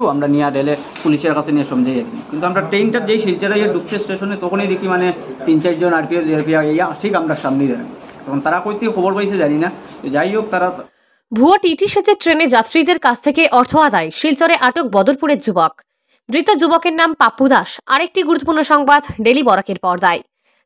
আমরা নিয়ে রেলে পুলিশের কাছে নিয়ে আর কি। কিন্তু আমরা ট্রেনটা যেই শিলচরে গিয়ে ঢুকছে স্টেশনে তখনই দেখি মানে তিন চারজন আরপিএফ জিআরপিএফ ইয়া, ঠিক আমরা সামনেই দাঁড়ান তখন তারা কই থেকে খবর পাইছে, জানি না। তো যাই হোক, তারা ভুয়ো টিটি সেচে ট্রেনে যাত্রীদের কাছ থেকে অর্থ আদায়, শিলচরে আটক বদরপুরের যুবক। ধৃত যুবকের নাম পাপ্পু দাস। আরেকটি গুরুত্বপূর্ণ সংবাদ ডেলি বরাকের পর্দায়।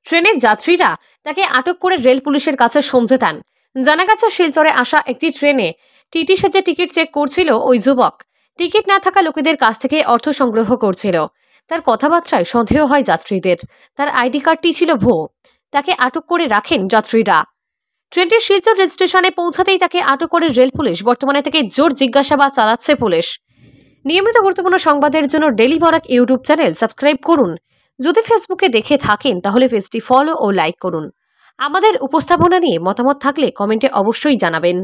ট্রেনের যাত্রীরা তাকে আটক করে রেল পুলিশের কাছে সমঝে দেন। জানা গেছে, শিলচরে আসা একটি ট্রেনে টিটি সেচে টিকিট চেক করছিল ওই যুবক। টিকিট না থাকা লোকেদের কাছ থেকে অর্থ সংগ্রহ করছিল। তার কথাবার্তায় সন্দেহ হয় যাত্রীদের। তার আইডি কার্ডটি ছিল ভুয়ো। তাকে আটক করে রাখেন যাত্রীরা। ট্রেনটি শিলচর রেল স্টেশনে পৌঁছাতেই তাকে আটক করে রেল পুলিশ। বর্তমানে থেকে জোর জিজ্ঞাসাবাদ চালাচ্ছে পুলিশ। নিয়মিত গুরুত্বপূর্ণ সংবাদের জন্য daily Barak YouTube channel subscribe করুন। যদি ফেসবুকে দেখে থাকেন, তাহলে পেজটি ফলো ও লাইক করুন। আমাদের উপস্থাপনা নিয়ে মতামত থাকলে কমেন্টে অবশ্যই জানাবেন।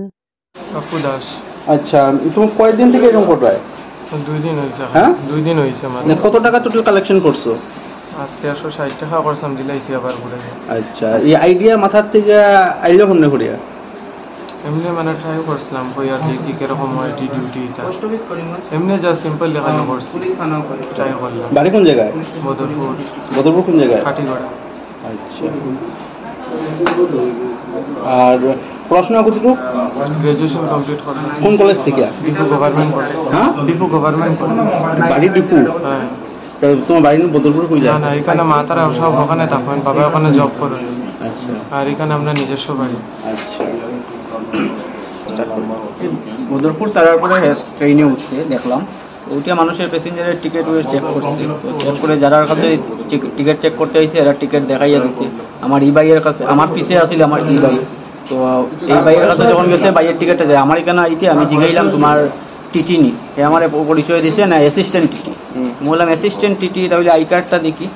আচ্ছা তুমি কয়েকদিন থেকে এরকম করবে দুই দিন হয়েছে হ্যাঁ? দুই দিন হয়েছে মানে কত টাকা টোটাল কালেকশন করছ? আজকে একশো ষাট টাকা করছাম দিলাইছি আবার ঘুরে আচ্ছা এই আইডিয়া মাথার থেকে আইলো কেমনে করিয়া এমনি মানে ট্রাই করছিলাম কই আর কি কীরকম হয় টি। ডিউটি এটা এমনি যা সিম্পল দেখানো করছি। ট্রাই করলাম। বাড়ি কোন জায়গায়? বদরপুর। বদরপুর কোন জায়গায়? কাটিগড়া আচ্ছা। আর পড়াশোনা কতটুকু গ্রাজুয়েশন কমপ্লিট করলাম কোন কলেজ থেকে? ডিপু গভর্নমেন্ট কলেজ হ্যাঁ? ডিপু গভর্নমেন্ট কলেজ বাড়ি ডিপু হ্যাঁ। তোমার বাড়ি বদরপুর কই না যায়? না এখানে মাতারা সব ওখানে থাকেন বাবা ওখানে জব করেন আচ্ছা। আর এখানে আমরা নিজস্ব বাড়ি। আচ্ছা। বদরপুর ছাড়ার পরে ট্রেনে উঠছে দেখলাম। ওইটা মানুষের প্যাসেঞ্জারের টিকিট চেক করছে। চেক করে যারার কাছে টিকিট চেক করতে আইছে এরা টিকিট দেখাইয়া দিছে। আমার ই বাইয়ের কাছে আমার পিছে আছিল আমার ই বাই তো এই বাইয়ের কাছে যখন গেছে বাইয়ের টিকিটটা যায় আমার এখানে আইতে আমি জিগাইলাম তোমার টিটি নি এ আমার পরিচয় দিছে না অ্যাসিস্ট্যান্ট টিটি। বললাম অ্যাসিস্ট্যান্ট টিটি তাহলে আই কার্ডটা দেখি।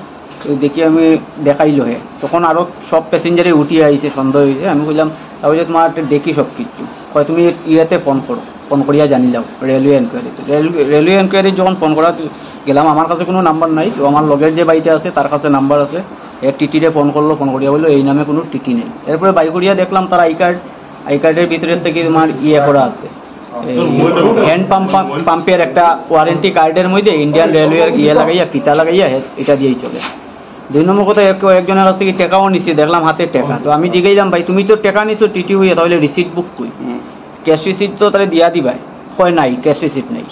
দেখি আমি দেখাইলো হে। তখন আরও সব প্যাসেঞ্জারে উঠিয়ে আইছে সন্দেহ হয়েছে আমি বললাম তাহলে তোমার দেখি সব কিছু হয় তুমি ইয়েতে ফোন করো। ফোন করিয়া জানিলাম রেলওয়ে এনকোয়ারিতে রেলওয়ে এনকোয়ারি যখন ফোন করা গেলাম। আমার কাছে কোনো নাম্বার নাই। তো আমার লগের যে বাড়িতে আছে তার কাছে নাম্বার আছে। এ টিটিরে ফোন করল ফোন করিয়া বলল এই নামে কোনো টিটি নেই। এরপরে বাই করিয়া দেখলাম তার আই কার্ড আই কার্ডের ভিতরে থেকে তোমার ইয়ে করা আছে। হ্যান্ড পাম্প পাম্পের একটা ওয়ারেন্টি কার্ডের মধ্যে ইন্ডিয়ান রেলওয়ের ইয়ে লাগাইয়া ফিতা লাগাইয়া এটা দিয়েই চলে। দুই নম্বর কথা একজনের কাছ থেকে টাকাও নিছি দেখলাম হাতে টাকা। তো আমি জিগাইলাম ভাই তুমি তো টাকা নিছো টিটি হইয়া তাহলে রিসিট বুক কই। ক্যাশ রিসিট তো তাহলে দিয়া দিবাই কয় নাই ক্যাশ রিসিট নাই।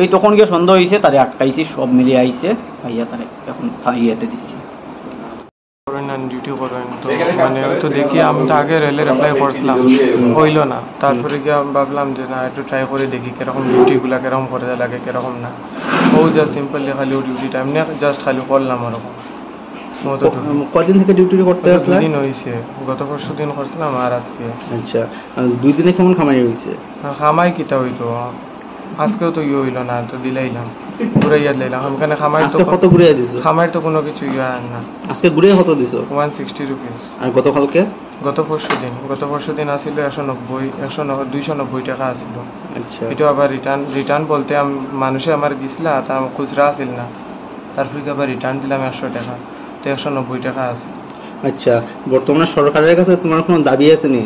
এই তখন গিয়ে সন্দেহ হয়েছে তারে আটকাইছি সব মিলিয়ে আইছে ভাইয়া তারে এখন ইয়েতে দিচ্ছি করেন না ডিউটি করেন তো মানে তো দেখি আমি তো আগে রেলের অ্যাপ্লাই করছিলাম হইল না। তারপরে গিয়ে আমি ভাবলাম যে না একটু ট্রাই করে দেখি কীরকম ডিউটিগুলো কীরকম করে লাগে কীরকম না। ও যা সিম্পলি খালি ও ডিউটিটা এমনি জাস্ট খালি করলাম ওরকম। ও কয়দিন থেকে ডিউটি করতে আসলে? দিন হয়েছে গত পরশু দিন করছিলাম আর আজকে। আচ্ছা দুই দিনে কেমন খামাই কিটা হইতো? আজকেও তো ইয়ে হইল না তো দিলাইলাম ঘুরাইয়া দিলাম। ওখানে খামাই তো কত ঘুরে দিছো? খামাই তো কোনো কিছু ইয়ে আর না। আজকে ঘুরে কত দিছো? ওয়ান সিক্সটি রুপিস আর গতকালকে? গত পরশু দিন গত পরশু দিন আসিল একশো নব্বই একশো দুইশো নব্বই টাকা আসিল। আচ্ছা। এটা আবার রিটার্ন রিটার্ন বলতে আম- মানুষে আমার গেছিলা তার খুচরা আসিল না। তারপরে আবার রিটার্ন দিলাম একশো টাকা তো একশো নব্বই টাকা আছে আচ্ছা বর্তমানে সরকারের কাছে তোমার কোনো দাবি আছে নি?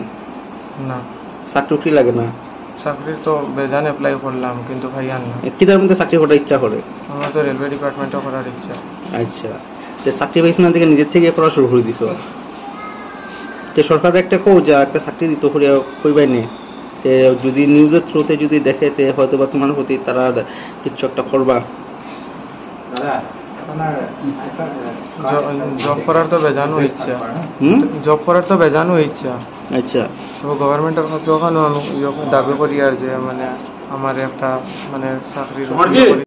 না। চাকরি লাগে না? চাকরির তো বেজান অ্যাপ্লাই করলাম কিন্তু ভাই আর না। কিতার মধ্যে চাকরি করার ইচ্ছা করে? আমার তো রেলওয়ে ডিপার্টমেন্টও করার ইচ্ছা। আচ্ছা। যে চাকরি পাইছ না থেকে নিজের থেকে পড়া শুরু করে দিছো? যে সরকার একটা কো যে একটা চাকরি দিত করিয়া কইবাই নে। যে যদি নিউজের থ্রুতে যদি দেখে তে হয়তো বা তোমার প্রতি তারা কিছু একটা করবা। জব করার তো বেজানো ইচ্ছা। হুম জব করার তো বেজানো ইচ্ছা। আচ্ছা। তো গভর্নমেন্টের কাছে ওখানে ইয়ে দাবি করি আর যে মানে আমার একটা মানে চাকরির